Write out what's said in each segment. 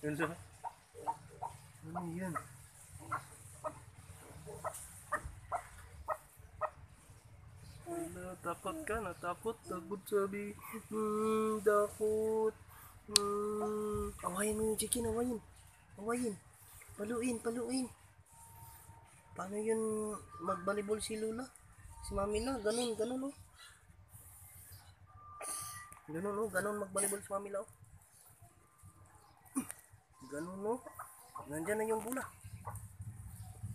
Ano? Ano yan? Wala, takot ka, natakot, takot sabi. Hmm, takot. Hmm. Awayin mo yung chicken, awayin. Awayin. Paluin, paluin. Paano yun magbalibol si Lula? Si Mami na, ganun, ganun oh. Ganun oh, ganun magbalibol si Mami na oh. Ganun oh. Nandyan na yung bula.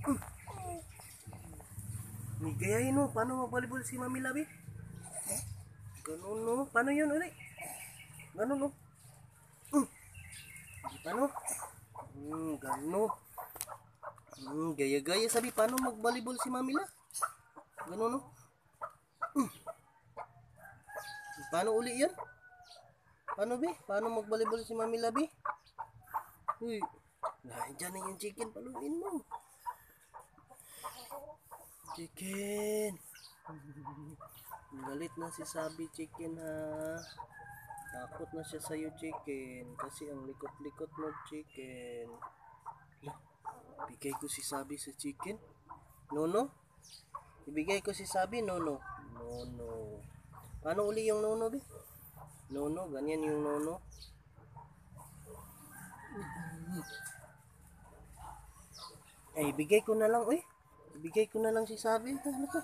Hmm. May gayahin oh, paano magbalibol si Mami Labi? Ganun oh, paano yun ulit? Ganun. Hmm. Paano? Hmm, ganun. Hmm, gaya-gaya sabi, paano magbalibol si Mami La? Ganun. Hmm. Paano uli yan? Paano be? Paano magbalibol si Mami Labi? Uy, nandiyan na yung chicken, paluin mo. Chicken. Galit na si Sabi Chicken ha. Takot na siya sa'yo chicken. Kasi ang likot-likot mo chicken. Bigay ko si Sabi sa chicken. Nono? Ibigay ko si Sabi, Nono. Nono. Paano uli yung Nono, be? Nono, ganyan yung Nono. Ay, ibigay ko na lang, uy. Ibigay ko na lang si Sabi. Ha, ano ka?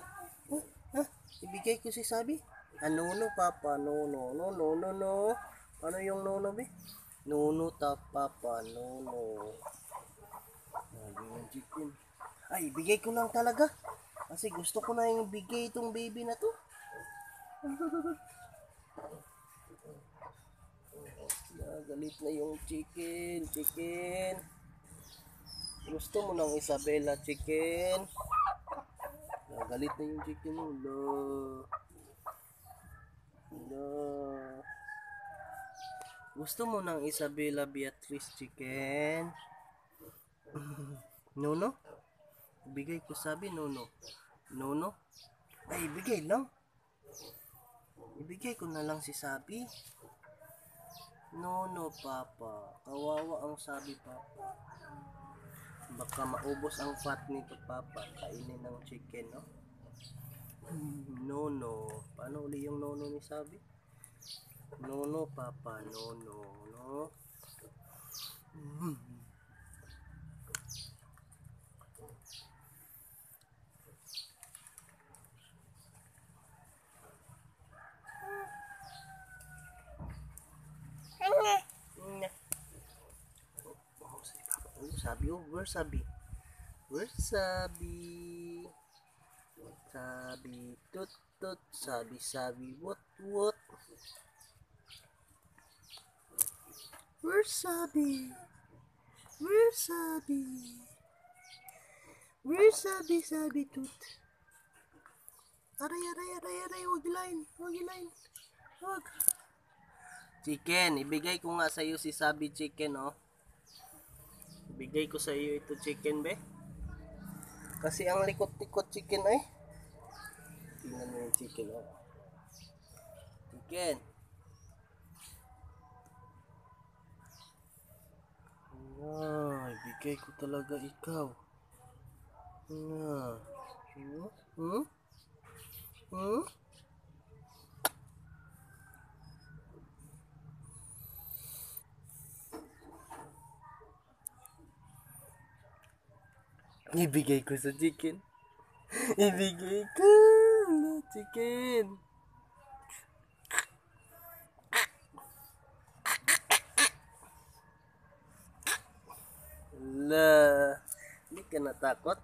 Ha? Ha? Ibigay ko si Sabi. Ah, nono, papa. Nono, no, no, no, no. Ano yung nono, be? Nono, ta, papa. Sabi yung chicken. Ay, ibigay ko lang talaga. Kasi gusto ko na yung bigay itong baby na to. Nagalit na yung chicken, chicken. Gusto mo ng Isabela chicken? Nagalit na yung chicken mo. Lo. Lo. Gusto mo ng Isabela Beatrice chicken? Nono? Bigay ko sabi, Nono. Nono? Ay, bigay lang. Ibigay ko na lang si Sabi. Nono, Papa. Kawawa ang Sabi, Papa. Baka maubos ang fat nito, Papa. Kainin ng chicken, no? Nono. Paano uli yung nono ni Sabi? Nono, Papa. Nono, no? Nga. Oh, sabi Papa. Oh, sabi, oh, where sabi? Where sabi? Tut, tut, sabi, sabi, what, what? Where sabi? Where sabi? Where sabi, sabi, tut? Aray, aray, aray, aray, huwag ilain, huwag ilain, huwag. Chicken, ibigay ko nga sa iyo si Sabi Chicken, oh. Ibigay ko sa iyo ito chicken, be. Kasi ang likot-likot chicken ay. Tingnan mo yung chicken, oh. Chicken. Ay, ibigay ko talaga ikaw. Na. Hmm? Hmm? Hmm? Ibigay ko sa chicken. Ibigay ko na chicken. La, hindi ka natakot?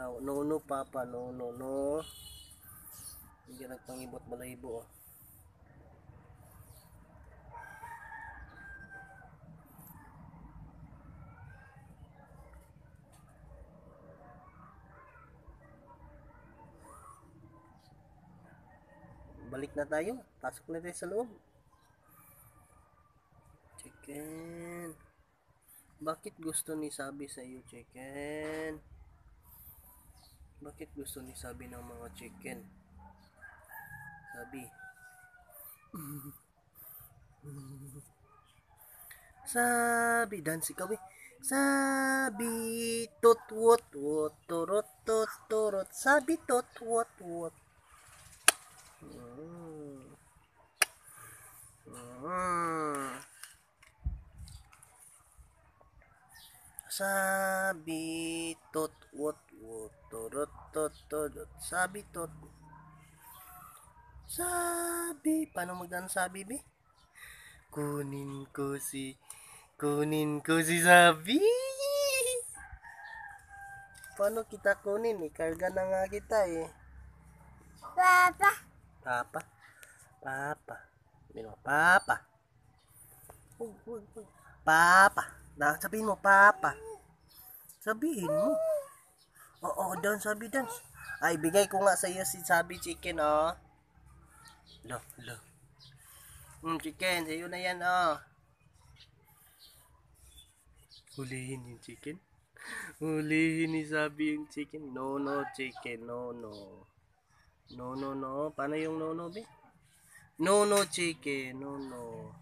Oh, no, no, papa, no, no, no. Hindi ka nagpangibot oh. Balik na tayo. Pasok na tayo sa loob. Chicken. Bakit gusto ni Sabi sa iyo, chicken? Bakit gusto ni Sabi ng mga chicken? Sabi. Sabi, dance ikaw eh. Sabi, tot wot wot, turot tot turot. Sabi, tot wot wot. Sabi, tot wot wot, turot tot turot. Sabi, tot. Sabi, paano magdaan sabi, be? Kunin ko si, kunin ko si Sabi. Paano kita kunin eh? Karga na nga kita eh. Papa. Papa. Papa. Sabihin mo, Papa. Papa. Na, sabihin mo, Papa. Sabihin mo. Oo, dance, sabi dance. Ay, bigay ko nga sa iyo si Sabi Chicken, oh. Lo, lo. Hmm, chicken, sa'yo na yan, oh. Hulihin yung chicken. Hulihin ni Sabi yung chicken. No, no, chicken. No, no. No, no, no. Paano yung no, no, be? No, no, chicken. No, no.